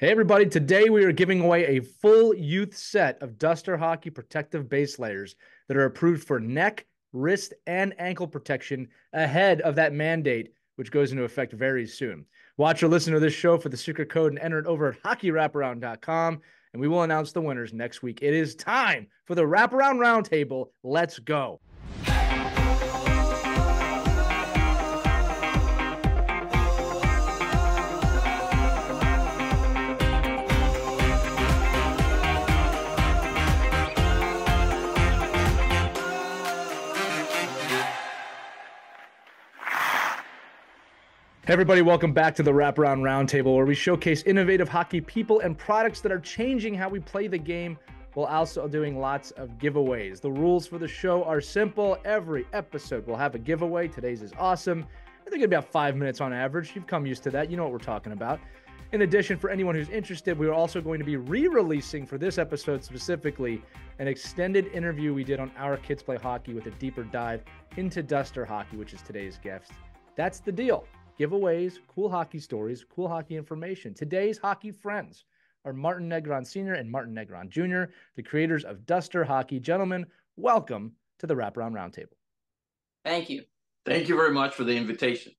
Hey, everybody. Today we are giving away a full youth set of Duzter Hockey protective base layers that are approved for neck, wrist, and ankle protection ahead of that mandate, which goes into effect very soon. Watch or listen to this show for the secret code and enter it over at hockeywraparound.com, and we will announce the winners next week. It is time for the Wraparound Roundtable. Let's go. Hey everybody, welcome back to the Wraparound Roundtable, where we showcase innovative hockey people and products that are changing how we play the game while also doing lots of giveaways. The rules for the show are simple. Every episode will have a giveaway. Today's is awesome. I think be about five minutes on average. You've come used to that. You know what we're talking about. In addition, for anyone who's interested, we are also going to be re releasing for this episode specifically an extended interview we did on Our Kids Play Hockey with a deeper dive into Duzter Hockey, which is today's guest. That's the deal giveaways, cool hockey stories, cool hockey information. Today's hockey friends are Martin Negron Sr. and Martin Negron Jr., the creators of Duzter Hockey. Gentlemen, welcome to the Wraparound Roundtable. Thank you. Thank you very much for the invitation.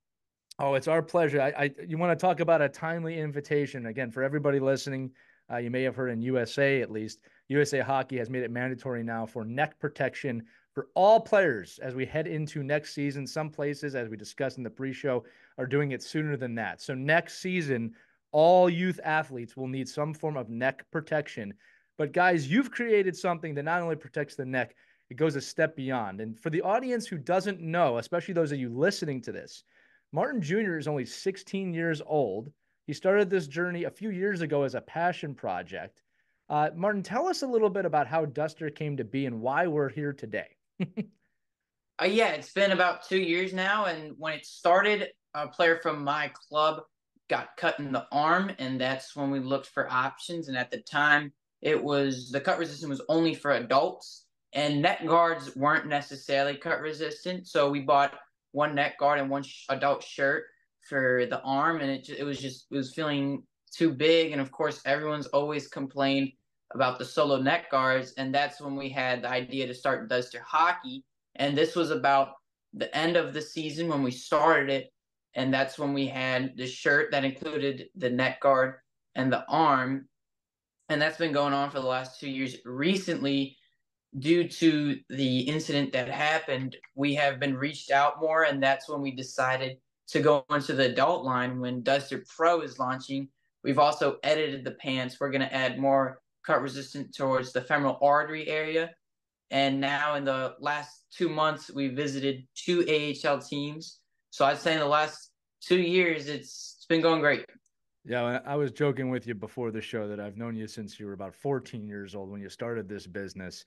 Oh, it's our pleasure. I, I you want to talk about a timely invitation again for everybody listening. Uh, you may have heard in USA at least. USA Hockey has made it mandatory now for neck protection for all players as we head into next season. Some places, as we discussed in the pre-show, are doing it sooner than that. So next season, all youth athletes will need some form of neck protection. But guys, you've created something that not only protects the neck, it goes a step beyond. And for the audience who doesn't know, especially those of you listening to this, Martin Jr. is only 16 years old. He started this journey a few years ago as a passion project. Uh, Martin, tell us a little bit about how Duzter came to be and why we're here today. uh, yeah, it's been about two years now. And when it started, a player from my club got cut in the arm, and that's when we looked for options. And at the time, it was the cut resistant was only for adults, and neck guards weren't necessarily cut resistant. So we bought one neck guard and one sh- adult shirt for the arm, and it it was just it was feeling too big. And of course, everyone's always complained about the solo neck guards, and that's when we had the idea to start Duzter Hockey. And this was about the end of the season when we started it, and that's when we had the shirt that included the neck guard and the arm, and that's been going on for the last two years. Recently, due to the incident that happened, we have been reached out more, and that's when we decided to go into the adult line when Duzter Pro is launching. We've also edited the pants. We're going to add more cut resistant towards the femoral artery area. And now in the last two months, we visited two AHL teams. So I'd say in the last two years, it's, it's been going great. Yeah, I was joking with you before the show that I've known you since you were about 14 years old when you started this business.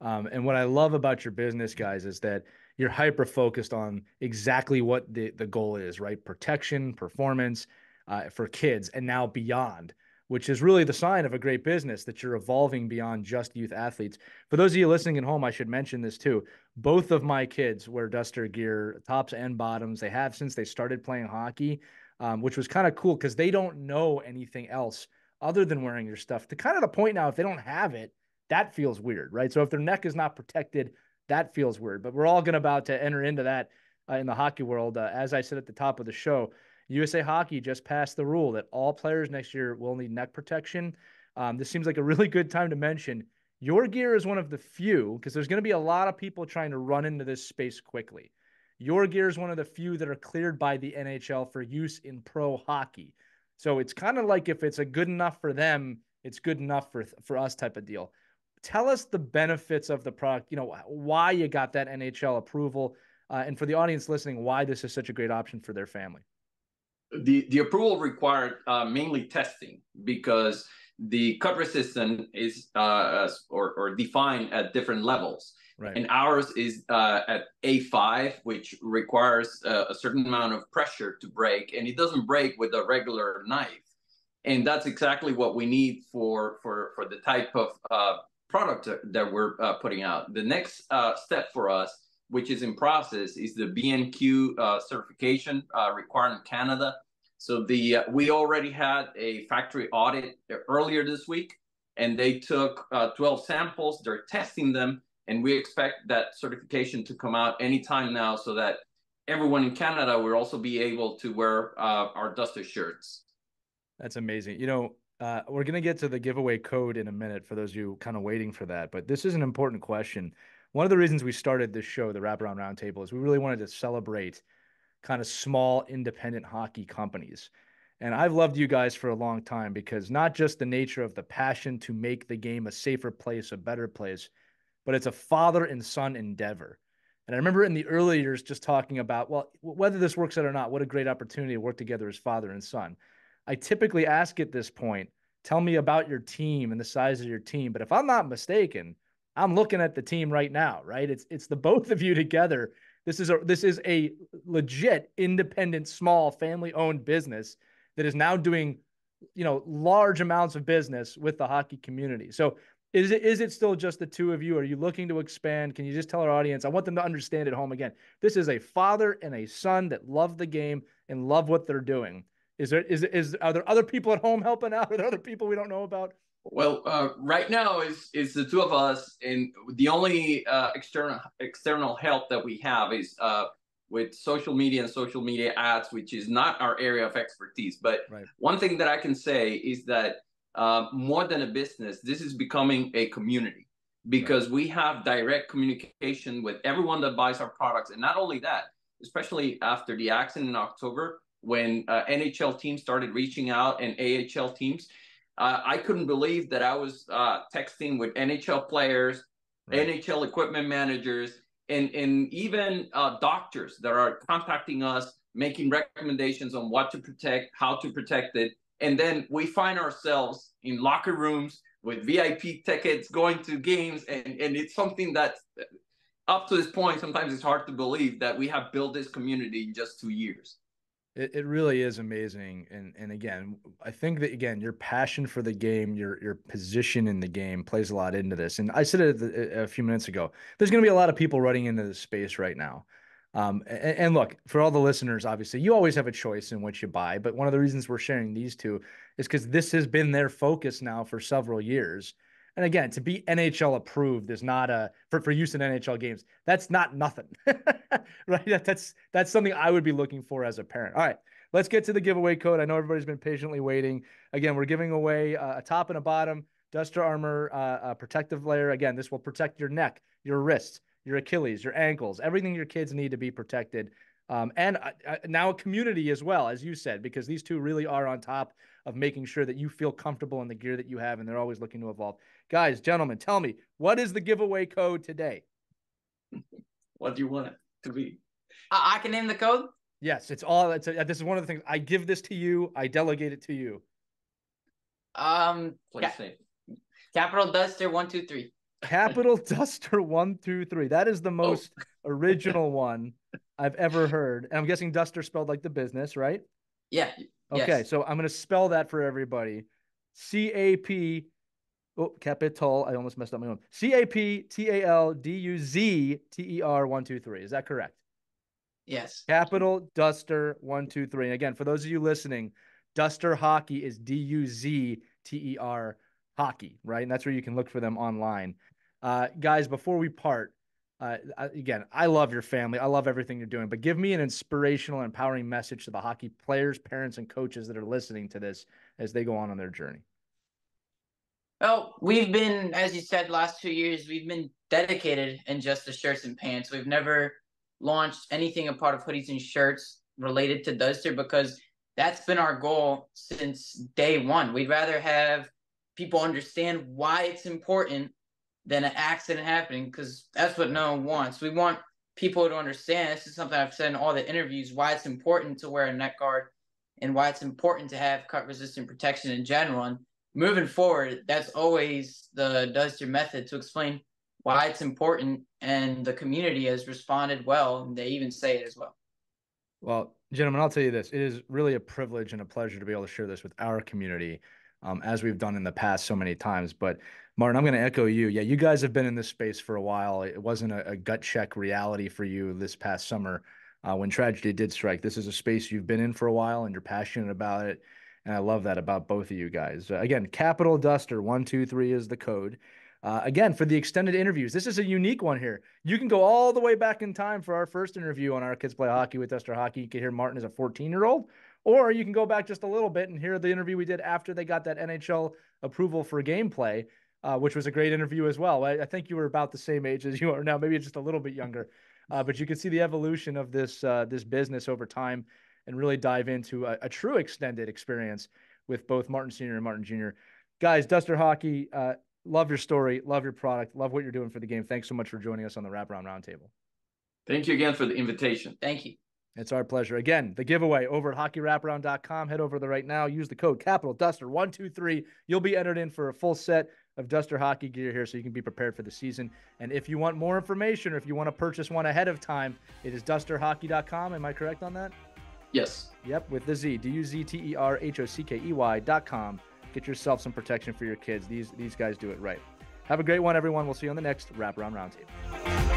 Um, and what I love about your business, guys, is that you're hyper focused on exactly what the, the goal is, right? Protection, performance uh, for kids, and now beyond which is really the sign of a great business that you're evolving beyond just youth athletes. For those of you listening at home, I should mention this too. Both of my kids wear Duzter gear, tops and bottoms. They have since they started playing hockey, um, which was kind of cool because they don't know anything else other than wearing your stuff. To kind of the point now, if they don't have it, that feels weird, right? So if their neck is not protected, that feels weird. But we're all going to about to enter into that uh, in the hockey world. Uh, as I said at the top of the show, USA Hockey just passed the rule that all players next year will need neck protection. Um, this seems like a really good time to mention your gear is one of the few because there's going to be a lot of people trying to run into this space quickly. Your gear is one of the few that are cleared by the NHL for use in pro hockey. So it's kind of like if it's a good enough for them, it's good enough for for us type of deal. Tell us the benefits of the product. You know why you got that NHL approval, uh, and for the audience listening, why this is such a great option for their family the the approval required uh, mainly testing because the cut resistant is uh, or, or defined at different levels. Right. And ours is uh, at A5, which requires uh, a certain amount of pressure to break, and it doesn't break with a regular knife. And that's exactly what we need for for for the type of uh, product that we're uh, putting out. The next step for us which is in process, is the BNQ uh, certification uh, required in Canada. So the uh, we already had a factory audit earlier this week, and they took uh, 12 samples. They're testing them, and we expect that certification to come out anytime now, so that everyone in Canada will also be able to wear uh, our Duzter shirts. That's amazing. You know, uh, we're going to get to the giveaway code in a minute for those of you kind of waiting for that, but this is an important question. One of the reasons we started this show, the Wraparound Roundtable, is we really wanted to celebrate kind of small independent hockey companies. And I've loved you guys for a long time because not just the nature of the passion to make the game a safer place, a better place, but it's a father and son endeavor. And I remember in the early years just talking about, well, whether this works out or not, what a great opportunity to work together as father and son. I typically ask at this point, tell me about your team and the size of your team. But if I'm not mistaken, I'm looking at the team right now, right? It's it's the both of you together. This is a this is a legit independent, small, family-owned business that is now doing, you know, large amounts of business with the hockey community. So is it is it still just the two of you? Are you looking to expand? Can you just tell our audience? I want them to understand at home again. This is a father and a son that love the game and love what they're doing. Is there is is are there other people at home helping out? Are there other people we don't know about? Well, uh, right now is is the two of us, and the only uh, external external help that we have is uh, with social media and social media ads, which is not our area of expertise. But right. one thing that I can say is that uh, more than a business, this is becoming a community because right. we have direct communication with everyone that buys our products. And not only that, especially after the accident in October, when uh, NHL teams started reaching out and AHL teams, uh, I couldn't believe that I was uh, texting with NHL players, right. NHL equipment managers, and, and even uh, doctors that are contacting us, making recommendations on what to protect, how to protect it. And then we find ourselves in locker rooms with VIP tickets, going to games, and, and it's something that up to this point, sometimes it's hard to believe that we have built this community in just two years. It, it really is amazing, and and again, I think that again, your passion for the game, your your position in the game, plays a lot into this. And I said it a, few minutes ago. There's going to be a lot of people running into this space right now, um, and, and, look, for all the listeners, obviously, you always have a choice in what you buy. But one of the reasons we're sharing these two is because this has been their focus now for several years. And again, to be NHL approved is not a for, for use in NHL games. That's not nothing, right? That, that's that's something I would be looking for as a parent. All right, let's get to the giveaway code. I know everybody's been patiently waiting. Again, we're giving away uh, a top and a bottom Duzter Armor uh, protective layer. Again, this will protect your neck, your wrists, your Achilles, your ankles, everything your kids need to be protected. Um, and uh, uh, now a community as well, as you said, because these two really are on top of making sure that you feel comfortable in the gear that you have, and they're always looking to evolve. Guys, gentlemen, tell me what is the giveaway code today? What do you want it to be? I can name the code. Yes, it's all. It's a, this is one of the things. I give this to you. I delegate it to you. Um, Please ca- Capital Duzter one two three. Capital Duzter one, two, three. That is the oh. most oh. original one I've ever heard. And I'm guessing Duzter spelled like the business, right? Yeah. Okay, yes. so I'm gonna spell that for everybody. C A P oh capital. I almost messed up my own. C A P T A L D U Z T E R one, two, three. Is that correct? Yes. Capital Duzter one, two, three. And again, for those of you listening, Duzter Hockey is D U Z T E R hockey, right? And that's where you can look for them online. Uh, guys, before we part, uh, again, I love your family. I love everything you're doing, but give me an inspirational, empowering message to the hockey players, parents, and coaches that are listening to this as they go on on their journey. Well, we've been, as you said, last two years, we've been dedicated in just the shirts and pants. We've never launched anything apart of hoodies and shirts related to Duzter because that's been our goal since day one. We'd rather have people understand why it's important than an accident happening because that's what no one wants. We want people to understand this is something I've said in all the interviews why it's important to wear a neck guard and why it's important to have cut resistant protection in general. And moving forward, that's always the Duzter method to explain why it's important and the community has responded well and they even say it as well. Well, gentlemen, I'll tell you this. It is really a privilege and a pleasure to be able to share this with our community um, as we've done in the past so many times. But Martin, I'm going to echo you. Yeah, you guys have been in this space for a while. It wasn't a, a gut check reality for you this past summer uh, when tragedy did strike. This is a space you've been in for a while and you're passionate about it. And I love that about both of you guys. Uh, again, Capital Duzter one two three is the code. Uh, again, for the extended interviews, this is a unique one here. You can go all the way back in time for our first interview on our Kids Play Hockey with Duzter Hockey. You can hear Martin as a 14 year old, or you can go back just a little bit and hear the interview we did after they got that NHL approval for gameplay, uh, which was a great interview as well. I, I, think you were about the same age as you are now, maybe just a little bit younger, uh, but you can see the evolution of this uh, this business over time and really dive into a, a, true extended experience with both Martin Senior and Martin Junior. Guys, Duzter Hockey, uh, Love your story. Love your product. Love what you're doing for the game. Thanks so much for joining us on the Wraparound Roundtable. Thank you again for the invitation. Thank you. It's our pleasure. Again, the giveaway over at hockeywraparound.com. Head over there right now. Use the code Capital Duzter one two three. You'll be entered in for a full set of Duzter hockey gear here, so you can be prepared for the season. And if you want more information, or if you want to purchase one ahead of time, it is duzterhockey.com. Am I correct on that? Yes. Yep, with the Z, D U Z T E R H O C K E Y.com. Get yourself some protection for your kids. These these guys do it right. Have a great one, everyone. We'll see you on the next Wraparound Roundtable.